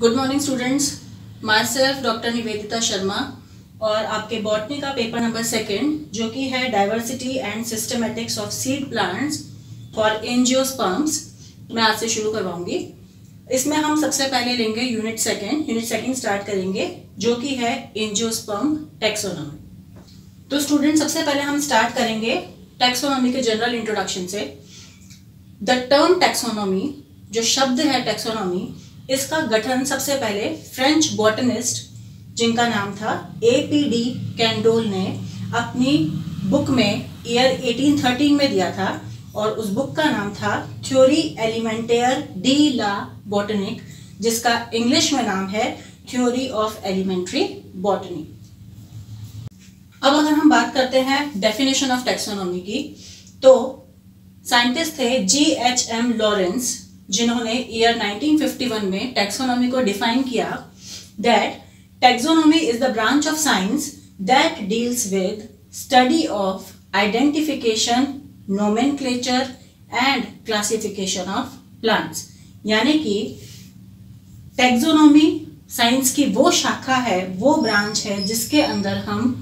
Good morning students myself doctor Nivedita Sharma और आपके botany का पेपर नंबर सेकंड जो कि है diversity and systematics of seed plants for NGO angiosperms मैं आज से शुरू करवाऊँगी। इसमें हम सबसे पहले लेंगे unit second unit second start करेंगे, जो कि है एनजियोस्पर्म टेक्सोनॉमी तो स्टूडेंट सबसे पहले हम स्टार्ट करेंगे टेक्सोनॉमी के जनरल इंट्रोडक्शन से। द टर्म टेक्सोनॉमी जो शब्द है टेक्सोनॉमी इसका गठन सबसे पहले फ्रेंच बॉटनिस्ट जिनका नाम था ए पी डी कैंडोल ने अपनी बुक में ईयर 1813 में दिया था और उस बुक का नाम था theorie elementaire de la botanique जिसका इंग्लिश में नाम है थ्योरी ऑफ़ एलिमेंट्री बॉटनी अब अगर हम बात करते हैं डेफिनेशन ऑफ़ टेक्सोनॉमी की तो साइंटिस्ट थे जी एच एम लॉरेंस जिन्होंने ईयर 1951 में टेक्सोनॉमी को डिफाइन किया that taxonomy is the branch of science that deals with study of identification nomenclature and classification of plants यानी कि टेक्सोनॉमी साइंस की वो शाखा है, वो ब्रांच है जिसके अंदर हम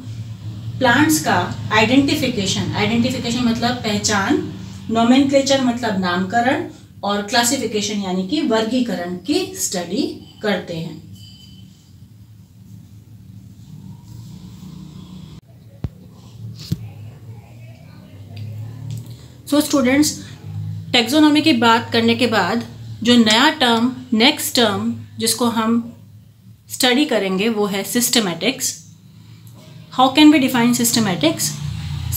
प्लांट्स का आइडेंटिफिकेशन आइडेंटिफिकेशन मतलब पहचान नोमेनक्लेचर मतलब नामकरण और क्लासिफिकेशन यानी कि वर्गीकरण की स्टडी करते हैं। सो स्टूडेंट्स टेक्सोनॉमी की बात करने के बाद जो नया टर्म नेक्स्ट टर्म जिसको हम स्टडी करेंगे वो है systematics how can be define systematics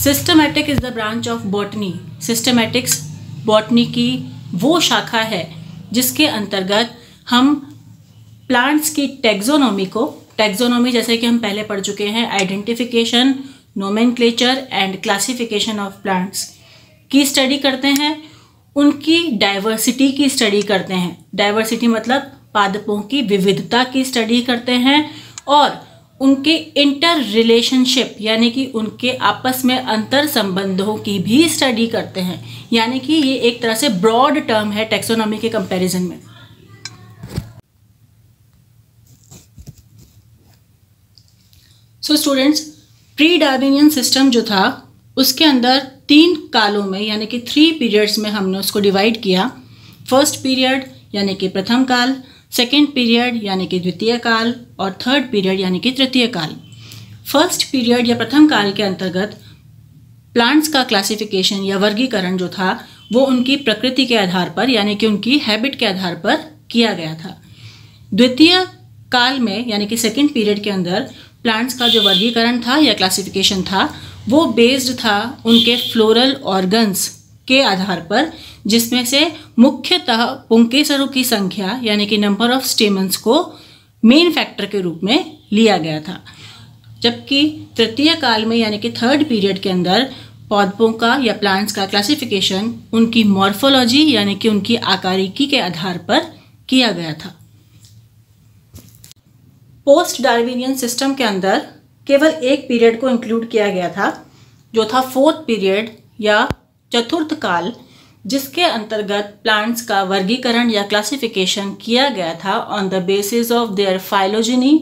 systematic is the branch of botany systematics botany की वो शाखा है जिसके अंतर्गत हम प्लांट्स की टेक्सोनॉमी को टेक्सोनॉमी जैसे कि हम पहले पढ़ चुके हैं identification nomenclature and classification of plants की स्टडी करते हैं। उनकी डाइवर्सिटी की स्टडी करते हैं। डाइवर्सिटी मतलब पादपों की विविधता की स्टडी करते हैं और उनके इंटर रिलेशनशिप यानी कि उनके आपस में अंतर संबंधों की भी स्टडी करते हैं। यानी कि ये एक तरह से ब्रॉड टर्म है टेक्सोनॉमी के कंपैरिजन में। So students pre Darwinian system जो था, उसके अंदर तीन कालों में, यानी कि थ्री पीरियड्स में हमने उसको डिवाइड किया। फ़र्स्ट पीरियड यानी कि प्रथम काल सेकेंड पीरियड यानी कि द्वितीय काल, और थर्ड पीरियड यानी कि तृतीय काल। फ़र्स्ट पीरियड या प्रथम काल के अंतर्गत प्लांट्स का क्लासिफिकेशन या वर्गीकरण जो था, वो उनकी प्रकृति के आधार पर, यानी कि उनकी हैबिट के आधार पर किया गया था। द्वितीय काल में, यानी कि सेकेंड पीरियड के अंदर प्लांट्स का जो वर्गीकरण था या क्लासिफिकेशन था, वो बेस्ड था उनके फ्लोरल ऑर्गन्स के आधार पर, जिसमें से मुख्यतः पुंकेसरों की संख्या, यानी कि नंबर ऑफ़ स्टेमन्स को मेन फैक्टर के रूप में लिया गया था। जबकि तृतीय काल में, यानी कि थर्ड पीरियड के अंदर, पौधों का या प्लांट्स का क्लासिफिकेशन उनकी मॉर्फोलॉजी यानी कि उनकी आकारिकी के आधार पर किया गया था। पोस्ट डार्विनियन सिस्टम के अंदर केवल एक पीरियड को इंक्लूड किया गया था, जो था फोर्थ पीरियड या चतुर्थ काल, जिसके अंतर्गत प्लांट्स का वर्गीकरण या क्लासिफिकेशन किया गया था on the basis of their phylogeny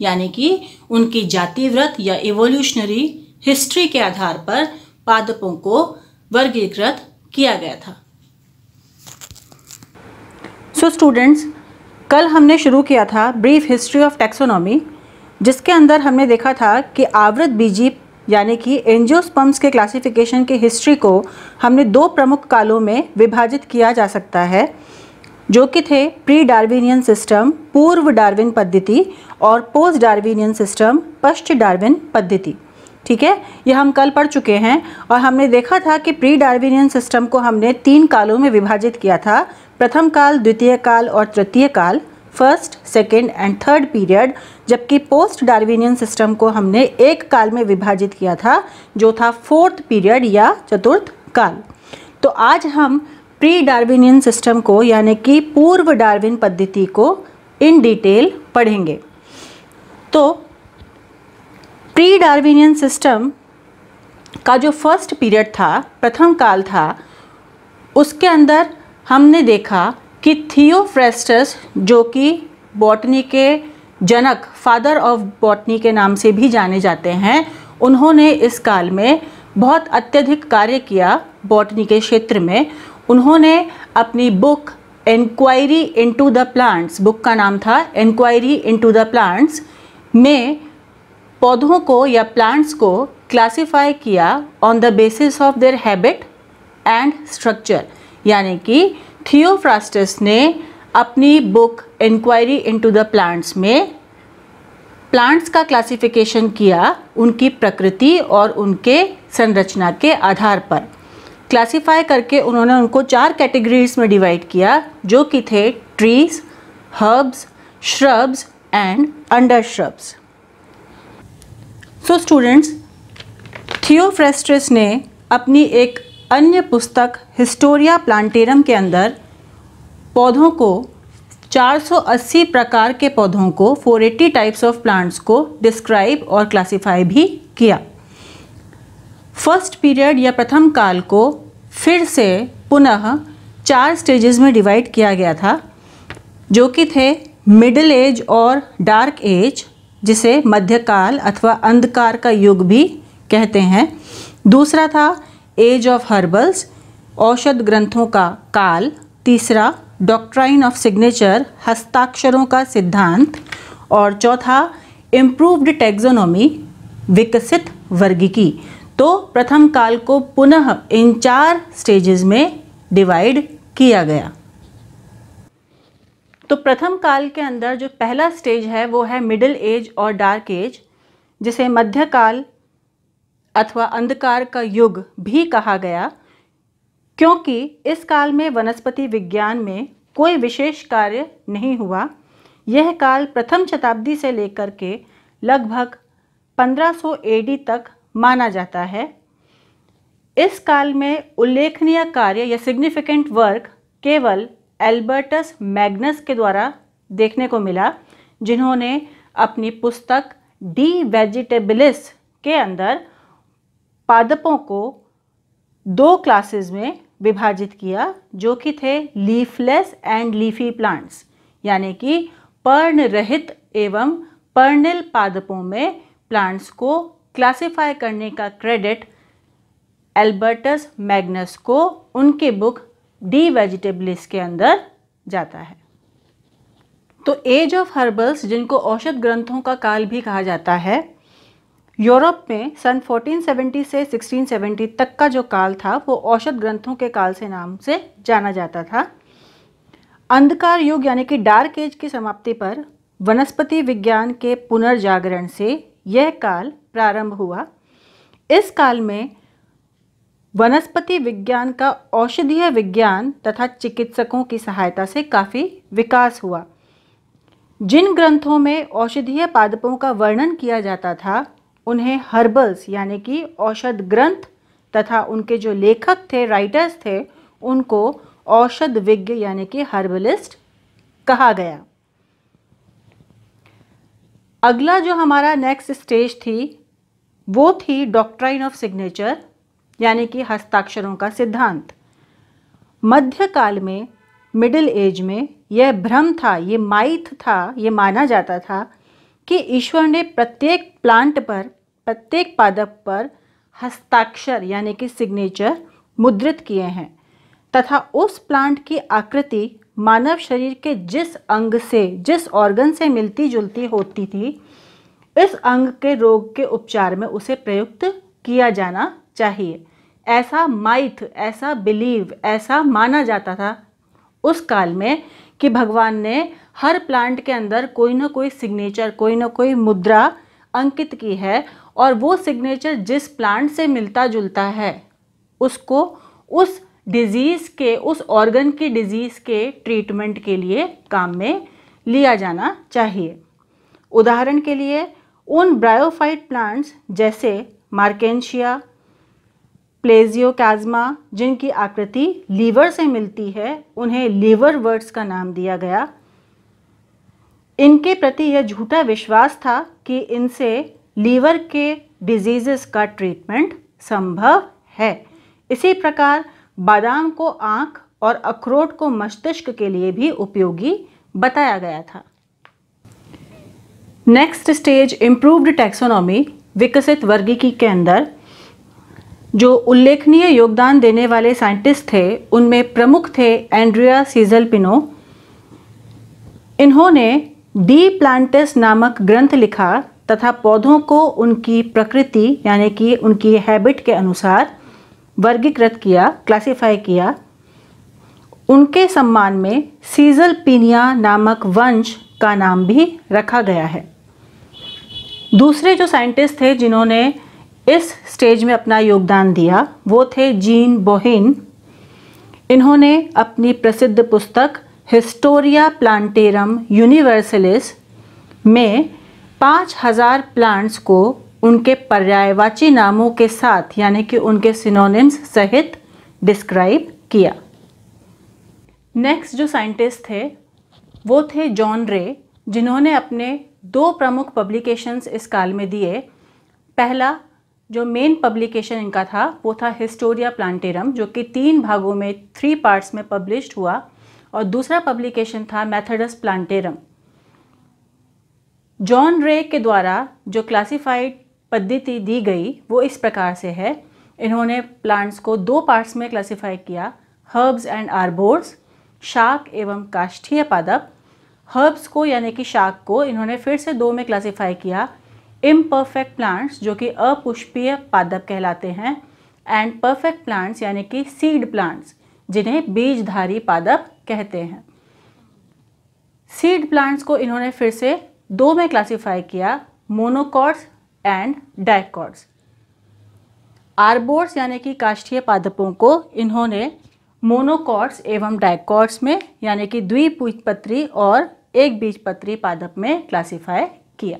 यानी कि उनकी जातिव्रत या इवोल्यूशनरी हिस्ट्री के आधार पर पादपों को वर्गीकृत किया गया था। सो so स्टूडेंट्स कल हमने शुरू किया था ब्रीफ हिस्ट्री ऑफ़ टेक्सोनॉमी जिसके अंदर हमने देखा था कि आवृत बीजी यानी कि एंजियोस्पम्स के क्लासिफिकेशन की हिस्ट्री को हमने दो प्रमुख कालों में विभाजित किया जा सकता है, जो कि थे प्री डार्विनियन सिस्टम पूर्व डार्विन पद्धति और पोस्ट डार्विनियन सिस्टम पश्च डार्विन पद्धति। ठीक है? यह हम कल पढ़ चुके हैं और हमने देखा था कि प्री डार्विनियन सिस्टम को हमने तीन कालों में विभाजित किया था, प्रथम काल, द्वितीय काल और तृतीय काल। First, second and third period, जबकि पोस्ट डार्विनियन सिस्टम को हमने एक काल में विभाजित किया था, जो था फोर्थ पीरियड या चतुर्थ काल। तो आज हम प्री डार्विनियन सिस्टम को, यानी कि पूर्व डार्विन पद्धति को इन डिटेल पढ़ेंगे। तो प्री डार्विनियन सिस्टम का जो फ़र्स्ट पीरियड था, प्रथम काल था, उसके अंदर हमने देखा कि थियोफ्रेस्टस जो कि बॉटनी के जनक फादर ऑफ़ बॉटनी के नाम से भी जाने जाते हैं, उन्होंने इस काल में बहुत अत्यधिक कार्य किया बॉटनी के क्षेत्र में। उन्होंने अपनी book inquiry into the plants book का नाम था इंक्वायरी इनटू द प्लांट्स में पौधों को या प्लांट्स को क्लासिफाई किया on the basis of their habit and structure यानी कि थियोफ्रास्टस ने अपनी book inquiry into the plants में प्लांट्स का क्लासिफिकेशन किया, उनकी प्रकृति और उनके संरचना के आधार पर। क्लासिफाई करके उन्होंने उनको चार कैटेगरीज में डिवाइड किया, जो कि थे trees herbs shrubs and under shrubs so students Theophrastus ने अपनी एक अन्य पुस्तक हिस्टोरिया प्लांटेरम के अंदर पौधों को 480 प्रकार के पौधों को 480 टाइप्स ऑफ़ प्लांट्स को डिस्क्राइब और क्लासिफाई भी किया। फ़र्स्ट पीरियड या प्रथम काल को फिर से पुनः चार स्टेजेस में डिवाइड किया गया था, जो कि थे मिडिल एज और डार्क एज जिसे मध्यकाल अथवा अंधकार का युग भी कहते हैं। दूसरा था एज ऑफ़ हर्बल्स औषध ग्रंथों का काल, तीसरा डॉक्ट्राइन ऑफ़ सिग्नेचर हस्ताक्षरों का सिद्धांत, और चौथा इम्प्रूव्ड टेक्जोनॉमी विकसित वर्गीकी। तो प्रथम काल को पुनः इन चार स्टेजेस में डिवाइड किया गया। तो प्रथम काल के अंदर जो पहला स्टेज है, वो है मिडिल एज और डार्क एज जिसे मध्यकाल अथवा अंधकार का युग भी कहा गया, क्योंकि इस काल में वनस्पति विज्ञान में कोई विशेष कार्य नहीं हुआ। यह काल प्रथम शताब्दी से लेकर के लगभग 1500 एडी तक माना जाता है। इस काल में उल्लेखनीय कार्य या सिग्निफिकेंट वर्क केवल एल्बर्टस मैग्नस के द्वारा देखने को मिला, जिन्होंने अपनी पुस्तक डी वेजिटेबलिस के अंदर पादपों को दो क्लासेस में विभाजित किया, जो कि थे लीफलेस एंड लीफी प्लांट्स यानी कि पर्ण रहित एवं पर्णिल पादपों में प्लांट्स को क्लासिफाई करने का क्रेडिट एल्बर्टस मैग्नस को उनके बुक डी वेजिटेबलिस के अंदर जाता है। तो एज ऑफ़ हर्बल्स जिनको औषध ग्रंथों का काल भी कहा जाता है यूरोप में सन 1470 से 1670 तक का जो काल था, वो औषध ग्रंथों के काल से नाम से जाना जाता था। अंधकार युग यानी कि डार्क एज की समाप्ति पर वनस्पति विज्ञान के पुनर्जागरण से यह काल प्रारंभ हुआ। इस काल में वनस्पति विज्ञान का औषधीय विज्ञान तथा चिकित्सकों की सहायता से काफ़ी विकास हुआ। जिन ग्रंथों में औषधीय पादपों का वर्णन किया जाता था उन्हें हर्बल्स यानी कि औषध ग्रंथ तथा उनके जो लेखक थे राइटर्स थे, उनको औषध विज्ञ, यानी कि हर्बलिस्ट कहा गया। अगला जो हमारा नेक्स्ट स्टेज थी, वो थी डॉक्ट्राइन ऑफ़ सिग्नेचर यानी कि हस्ताक्षरों का सिद्धांत। मध्यकाल में मिडिल एज में, यह भ्रम था ये माइथ था ये माना जाता था कि ईश्वर ने प्रत्येक प्लांट पर, प्रत्येक पादप पर हस्ताक्षर, यानी कि सिग्नेचर मुद्रित किए हैं। तथा उस प्लांट की आकृति मानव शरीर के जिस अंग से, जिस ऑर्गन से मिलती जुलती होती थी, इस अंग के रोग के उपचार में उसे प्रयुक्त किया जाना चाहिए। ऐसा माइथ ऐसा बिलीव ऐसा माना जाता था उस काल में कि भगवान ने हर प्लांट के अंदर कोई ना कोई सिग्नेचर कोई ना कोई मुद्रा अंकित की है और वो सिग्नेचर जिस प्लांट से मिलता जुलता है, उसको उस डिज़ीज़ के, उस ऑर्गन की डिज़ीज़ के ट्रीटमेंट के लिए काम में लिया जाना चाहिए। उदाहरण के लिए, उन ब्रायोफाइट प्लांट्स जैसे मार्केंशिया प्लेजियोकाजमा, जिनकी आकृति लीवर से मिलती है, उन्हें लीवर वर्ड्स का नाम दिया गया। इनके प्रति यह झूठा विश्वास था कि इनसे लीवर के डिज़ीज़ का ट्रीटमेंट संभव है। इसी प्रकार, बादाम को आँख और अखरोट को मस्तिष्क के लिए भी उपयोगी बताया गया था। नेक्स्ट स्टेज इम्प्रूव्ड टैक्सोनॉमी विकसित वर्गीकी के अंदर जो उल्लेखनीय योगदान देने वाले साइंटिस्ट थे, उनमें प्रमुख थे एंड्रिया सीजल पिनो। इन्होंने डी प्लांटिस नामक ग्रंथ लिखा तथा पौधों को उनकी प्रकृति, यानी कि उनकी हैबिट के अनुसार वर्गीकृत किया, क्लासिफाई किया। उनके सम्मान में सीजल पीनिया नामक वंश का नाम भी रखा गया है। दूसरे जो साइंटिस्ट थे, जिन्होंने इस स्टेज में अपना योगदान दिया। वो थे जीन बोहिन। इन्होंने अपनी प्रसिद्ध पुस्तक हिस्टोरिया प्लांटेरम यूनिवर्सलिस में पाँच हज़ार प्लांट्स को उनके पर्यायवाची नामों के साथ, यानी कि उनके सिनोनिम्स सहित डिस्क्राइब किया। नेक्स्ट जो साइंटिस्ट थे, वो थे जॉन रे, जिन्होंने अपने दो प्रमुख पब्लिकेशंस इस काल में दिए। पहला जो मेन पब्लिकेशन इनका था, वो था हिस्टोरिया प्लांटेरम जो कि तीन भागों में थ्री पार्ट्स में पब्लिश्ड हुआ और दूसरा पब्लिकेशन था मैथडस प्लांटेरम जॉन रे के द्वारा जो क्लासिफाइड पद्धति दी गई, वो इस प्रकार से है। इन्होंने प्लांट्स को दो पार्ट्स में क्लासिफाई किया हर्ब्स एंड आर्बोर्ड्स शाक एवं काष्ठीय पादप। हर्ब्स को, यानी कि शाक को इन्होंने फिर से दो में क्लासिफाई किया इम्परफेक्ट प्लांट्स जो कि अपुष्पीय पादप कहलाते हैं एंड परफेक्ट प्लांट्स यानी कि सीड प्लांट्स जिन्हें बीजधारी पादप कहते हैं। सीड प्लांट्स को इन्होंने फिर से दो में क्लासिफाई किया मोनोकॉर्ड्स एंड डायकॉर्ड्स आर्बोर्ड्स यानी कि काष्ठीय पादपों को इन्होंने मोनोकॉर्ड्स एवं डायकॉर्ड्स में, यानी कि द्विबीजपत्री और एक बीजपत्री पादप में क्लासिफाई किया।